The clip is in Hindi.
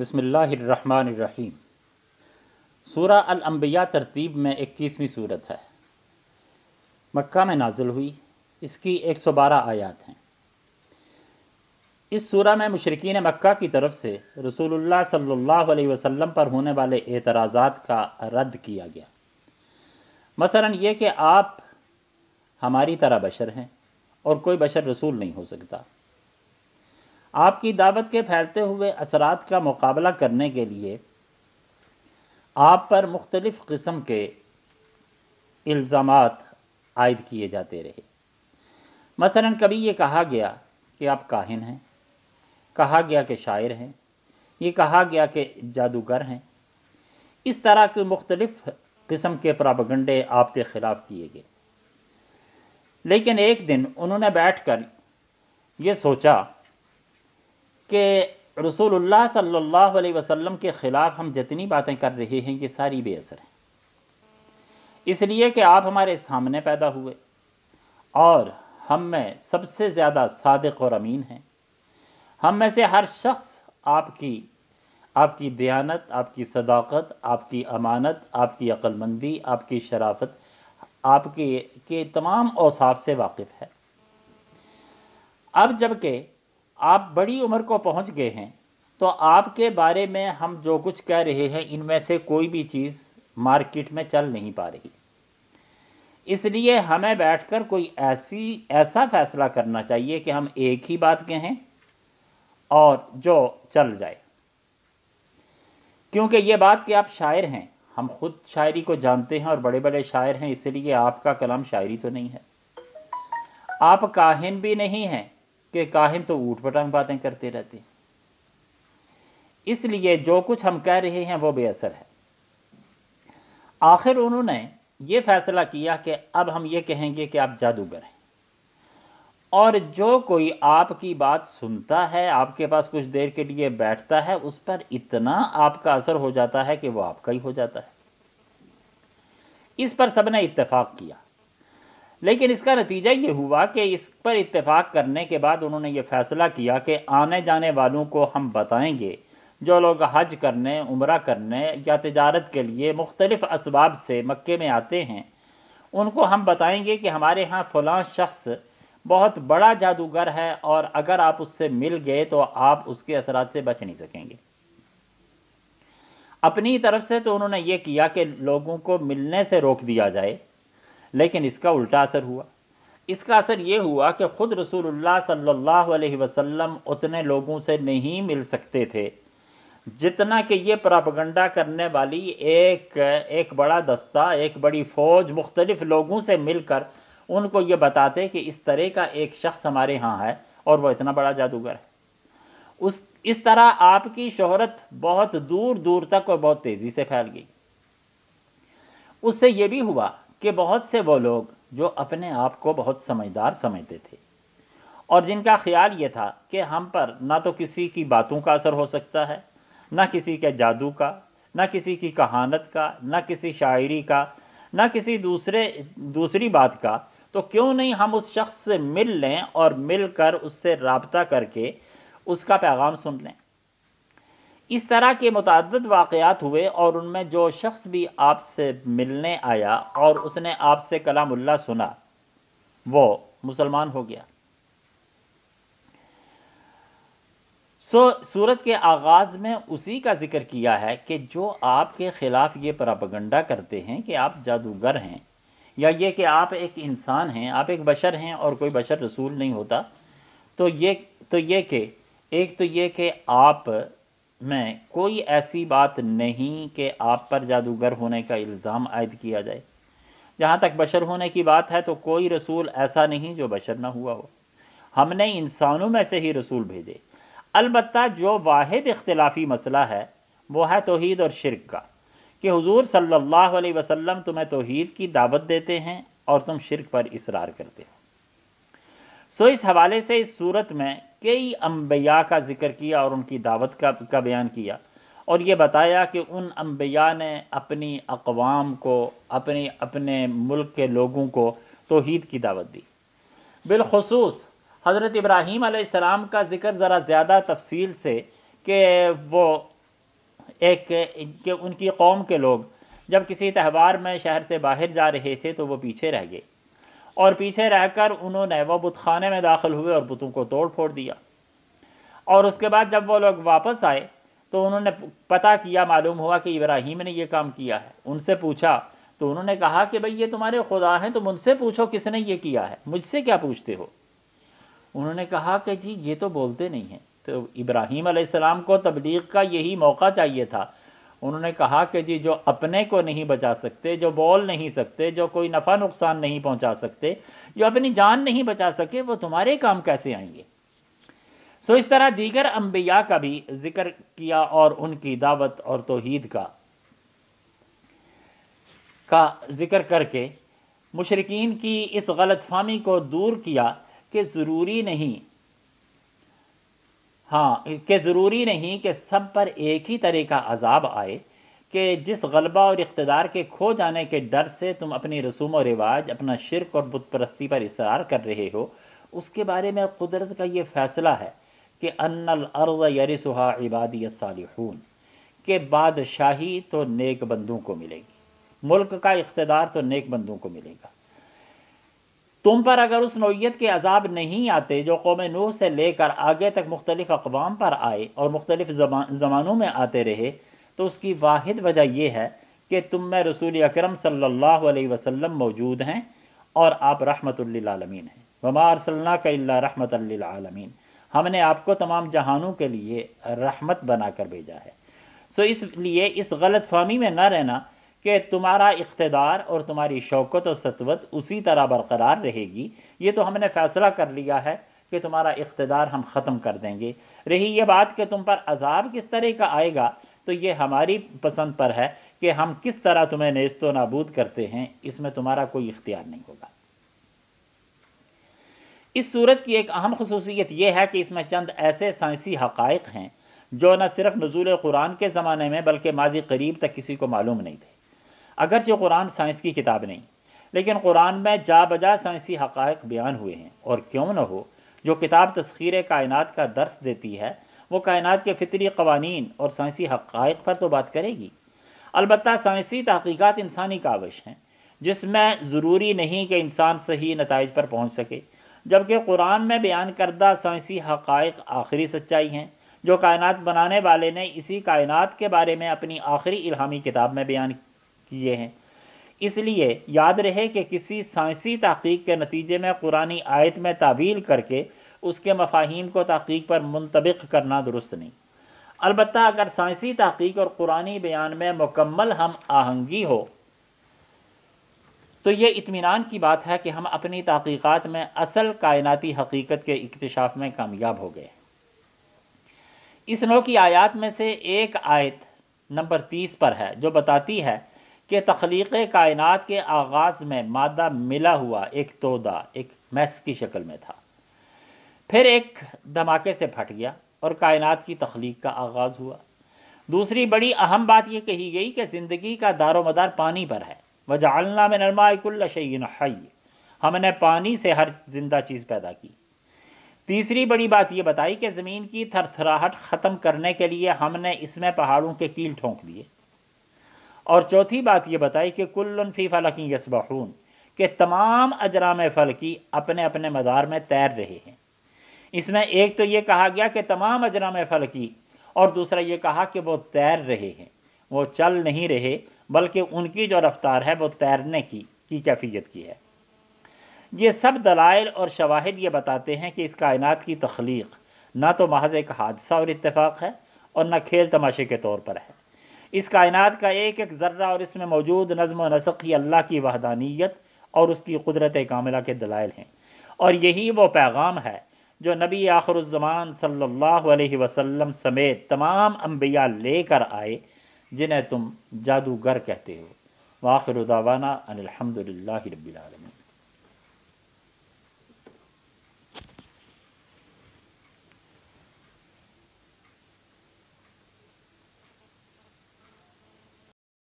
बसमीम सूरा अल-अंबिया तरतीब में इक्कीसवीं सूरत है। मक्का में नाजिल हुई। इसकी 112 आयात हैं। इस सूरा में मशरकिन मक्का की तरफ़ से सल्लल्लाहु अलैहि वसल्लम पर होने वाले एतराज़ात का रद्द किया गया। मसलन ये कि आप हमारी तरह बशर हैं और कोई बशर रसूल नहीं हो सकता। आपकी दावत के फैलते हुए असरात का मुकाबला करने के लिए आप पर मुख्तलिफ़ किस्म के इल्ज़ाम आयद किए जाते रहे। मसलन कभी ये कहा गया कि आप काहिन हैं, कहा गया कि शायर हैं, ये कहा गया कि जादूगर हैं, इस तरह के मुख्तलिफ़ किस्म के प्रापगंडे आपके ख़िलाफ़ किए गए। लेकिन एक दिन उन्होंने बैठ कर ये सोचा कि रसूलुल्लाह सल्लल्लाहु अलैहि वसल्लम के ख़िलाफ़ हम जितनी बातें कर रहे हैं, ये सारी बेअसर हैं। इसलिए कि आप हमारे सामने पैदा हुए और हम में सबसे ज़्यादा सादक और अमीन हैं। हम में से हर शख्स आपकी आपकी दयानत, आपकी सदाकत, आपकी अमानत, आपकी अक्लमंदी, आपकी शराफत, आपके, के तमाम औसाफ से वाकिफ़ है। अब जबकि आप बड़ी उम्र को पहुँच गए हैं तो आपके बारे में हम जो कुछ कह रहे हैं, इनमें से कोई भी चीज़ मार्केट में चल नहीं पा रही। इसलिए हमें बैठकर कोई ऐसी, ऐसा फैसला करना चाहिए कि हम एक ही बात कहें और जो चल जाए। क्योंकि ये बात कि आप शायर हैं, हम खुद शायरी को जानते हैं और बड़े बड़े शायर हैं, इसलिए आपका कलाम शायरी तो नहीं है। आप काहिन भी नहीं हैं कि काहिन तो ऊट पटांग बातें करते रहते इसलिए जो कुछ हम कह रहे हैं, वो बेअसर है। आखिर उन्होंने ये फैसला किया कि अब हम ये कहेंगे कि आप जादूगर हैं। और जो कोई आपकी बात सुनता है, आपके पास कुछ देर के लिए बैठता है, उस पर इतना आपका असर हो जाता है कि वो आपका ही हो जाता है। इस पर सबने इत्तेफाक किया। लेकिन इसका नतीजा ये हुआ कि इस पर इत्तेफाक करने के बाद उन्होंने ये फ़ैसला किया कि आने जाने वालों को हम बताएँगे, जो लोग हज करने, उम्र करने या तजारत के लिए मुख्तलिफ़ इसबाब से मक्के में आते हैं, उनको हम बताएँगे कि हमारे यहाँ फ़लाँ शख्स बहुत बड़ा जादूगर है और अगर आप उससे मिल गए तो आप उसके असरात से बच नहीं सकेंगे। अपनी तरफ़ से तो उन्होंने ये किया कि लोगों को मिलने से रोक दिया जाए लेकिन इसका उल्टा असर हुआ। इसका असर ये हुआ कि ख़ुद रसूलुल्लाह सल्लल्लाहु अलैहि वसल्लम उतने लोगों से नहीं मिल सकते थे, जितना कि ये प्रापगंडा करने वाली एक एक बड़ा दस्ता, एक बड़ी फ़ौज मुख्तलिफ़ लोगों से मिलकर उनको ये बताते कि इस तरह का एक शख्स हमारे यहाँ है और वह इतना बड़ा जादूगर है। उस, इस तरह आपकी शोहरत बहुत दूर दूर तक और बहुत तेज़ी से फैल गई। उससे ये भी हुआ कि बहुत से वो लोग जो अपने आप को बहुत समझदार समझते थे। और जिनका ख्याल ये था कि हम पर ना तो किसी की बातों का असर हो सकता है, ना किसी के जादू का, ना किसी की कहानत का, ना किसी शायरी का, ना किसी दूसरे, दूसरी बात का तो क्यों नहीं हम उस शख्स से मिल लें और मिलकर उससे रबता करके उसका पैगाम सुन लें? इस तरह के मुतद वाक़ात हुए और उनमें जो शख्स भी आपसे मिलने आया और उसने आपसे कलामुल्ला सुना, वो मुसलमान हो गया। सो, सूरत के आगाज़ में उसी का ज़िक्र किया है कि जो आपके ख़िलाफ़ ये प्रापगंडा करते हैं कि आप जादूगर हैं, या ये कि आप एक इंसान हैं, आप एक बशर हैं और कोई बशर रसूल नहीं होता तो ये तो ये कि, एक तो ये कि आप में कोई ऐसी बात नहीं कि आप पर जादूगर होने का इल्ज़ाम आयद किया जाए। जहाँ तक बशर होने की बात है तो कोई रसूल ऐसा नहीं जो बशर ना हुआ हो। हमने इंसानों में से ही रसूल भेजे। अलबत् जो वाद इख्तलाफी मसला है, वो है तोहद और शिरक का, कि हुजूर सल्लल्लाहु अलैहि वसल्लम तुम्हें तोहद की दावत देते हैं और तुम शिरक पर इसरार करते हो। सो इस हवाले से इस सूरत में कई अम्बिया का ज़िक्र किया और उनकी दावत का, का बयान किया। और ये बताया कि उन अम्बिया ने अपनी अकवाम को अपने अपने मुल्क के लोगों को तोहद की दावत दी। बिलखसूस हज़रत इब्राहीम आसमाम का ज़िक्र ज़रा ज़्यादा तफसील से कि वो एक के उनकी कौम के लोग जब किसी त्यौहार में शहर से बाहर जा रहे थे तो वो पीछे रह गए। और पीछे रहकर उन्होंने वह बुतखाने में दाखिल हुए और बुतों को तोड़ फोड़ दिया। और उसके बाद जब वो लोग वापस आए तो उन्होंने पता किया, मालूम हुआ कि इब्राहिम ने यह काम किया है। उनसे पूछा तो उन्होंने कहा कि भाई ये तुम्हारे खुदा हैं तो मुझसे पूछो किसने ये किया है, मुझसे क्या पूछते हो? उन्होंने कहा कि जी, ये तो बोलते नहीं हैं। तो इब्राहिम को तबलीग का यही मौका चाहिए था उन्होंने कहा कि जी, जो अपने को नहीं बचा सकते, जो बोल नहीं सकते, जो कोई नफ़ा नुकसान नहीं पहुँचा सकते, जो अपनी जान नहीं बचा सके, वो तुम्हारे काम कैसे आएँगे? सो इस तरह दीगर अम्बिया का भी ज़िक्र किया और उनकी दावत और तोहीद का का ज़िक्र करके मुशरकिन की इस गलत फहमी को दूर किया कि ज़रूरी नहीं हाँ कि ज़रूरी नहीं कि सब पर एक ही तरह का अजाब आए कि जिस गलबा और इकतदार के खो जाने के डर से तुम अपनी रसूम और रिवाज, अपना शिरक और बुत परस्ती पर इसरार कर रहे हो, उसके बारे में कुदरत का ये फ़ैसला है कि अन्नल अर्ज़ यरिसुहा इबादी सालिहून, के बादशाही तो नेक बंदों को मिलेगी, मुल्क का इकतदार तो नेक बंदों को मिलेगा। तुम पर अगर उस नोयत के अजाब नहीं आते जो कौम नूह से लेकर आगे तक मुख्तलिफ़ अकवाम पर आए और मुख्तलिफ़ ज़मानों में आते रहे तो उसकी वाद वजह यह है कि तुम में रसूल अक्रम सल्लल्लाहु मौजूद हैं और आप रहमतुल्लिलालमीन हैं। वमार सल्ला का रहमत आलमीन। हमने आपको तमाम जहानों के लिए रहमत बनाकर भेजा है। सो इसलिए इस गलत फहमी में न रहना कि तुम्हारा इकतदार और तुम्हारी शौकत और सतवत उसी तरह बरकरार रहेगी। ये तो हमने फ़ैसला कर लिया है कि तुम्हारा इकतदार हम ख़त्म कर देंगे। रही ये बात कि तुम पर अजाब किस तरह का आएगा तो ये हमारी पसंद पर है कि हम किस तरह तुम्हें नेस्तो नाबूद करते हैं। इसमें तुम्हारा कोई इख्तियार नहीं होगा। इस सूरत की एक अहम खसूसियत यह है कि इसमें चंद ऐसे साइंसी हक़ हैं जो न सिर्फ़ नजूल कुरान के ज़माने में बल्कि माजी करीब तक किसी को मालूम नहीं थे। अगरचे कुरान साइंस की किताब नहीं, लेकिन कुरान में जा बजा साइंसी हक़ बयान हुए हैं, और क्यों न हो, जो किताब तस्खीर कायनात का दर्स देती है, वो कायनात के फितरी कवानीन और साइंसी हक़ पर तो बात करेगी। अलबत् साइंसी तहकीक़ात इंसानी काविश हैं, जिसमें ज़रूरी नहीं कि इंसान सही नतज पर पहुँच सके, जबकि कुरान में बयान करदा साइंसी हक़ आखिरी सच्चाई हैं, जो कायनात बनाने वाले ने इसी कायनात के बारे में अपनी आखिरी इल्हामी किताब में बयान किए हैं। इसलिए याद रहे कि किसी साइंसी तहकीक के नतीजे में कुरानी आयत में तावील करके उसके मफाहिम को तहकीक पर मुंतबिक करना दुरुस्त नहीं। अलबत् अगर साइंसी तहकीक और कुरानी बयान में मुकम्मल हम आहंगी हो तो ये इतमान की बात है कि हम अपनी तहकीक़ात में असल कायनाती हकीकत के इकतशाफ में कामयाब हो गए इस नौ की आयात में से एक आयत नंबर तीस पर है, जो बताती है कि तख्लीक कायनात के आगाज़ में मादा मिला हुआ एक तोदा, एक मैस की शक्ल में था। फिर एक धमाके से फट गया और कायनात की तख्लीक का आगाज़ हुआ। दूसरी बड़ी अहम बात यह कही गई कि ज़िंदगी का दारो मदार पानी पर है। वजालना में नरमाकुल्लशन हमने पानी से हर ज़िंदा चीज़ पैदा की। तीसरी बड़ी बात यह बताई कि ज़मीन की थरथराहट ख़त्म करने के लिए हमने इसमें पहाड़ों के कील ठोंक दिए। और चौथी बात यह बताई कि कुल्लन फ़ी फ़लकी यसबहून, के तमाम अजराम फ़लकी अपने अपने मदार में तैर रहे हैं। इसमें एक तो ये कहा गया कि तमाम अजराम फ़लकी, और दूसरा ये कहा कि वो तैर रहे हैं। वो चल नहीं रहे, बल्कि उनकी जो रफ्तार है वो तैरने की की कैफियत की है। ये सब दलाइल और शवाहिद ये बताते हैं कि इस कायनात की तख्लीक ना तो महज एक हादसा और इत्तेफाक है, और ना खेल तमाशे के तौर पर है। इस कायनात का एक एक ज़र्रा और इसमें मौजूद नज़म नसक ही अल्लाह की वहदानियत और उसकी कुदरत कामिला के दलाइल हैं। और यही वो पैगाम है जो नबी आखरुज़मान सल्लल्लाहु अलैहि वसल्लम समेत तमाम अम्बिया लेकर आए, जिन्हें तुम जादूगर कहते हो। वाखिर दावाना अनिलहमदिल्ला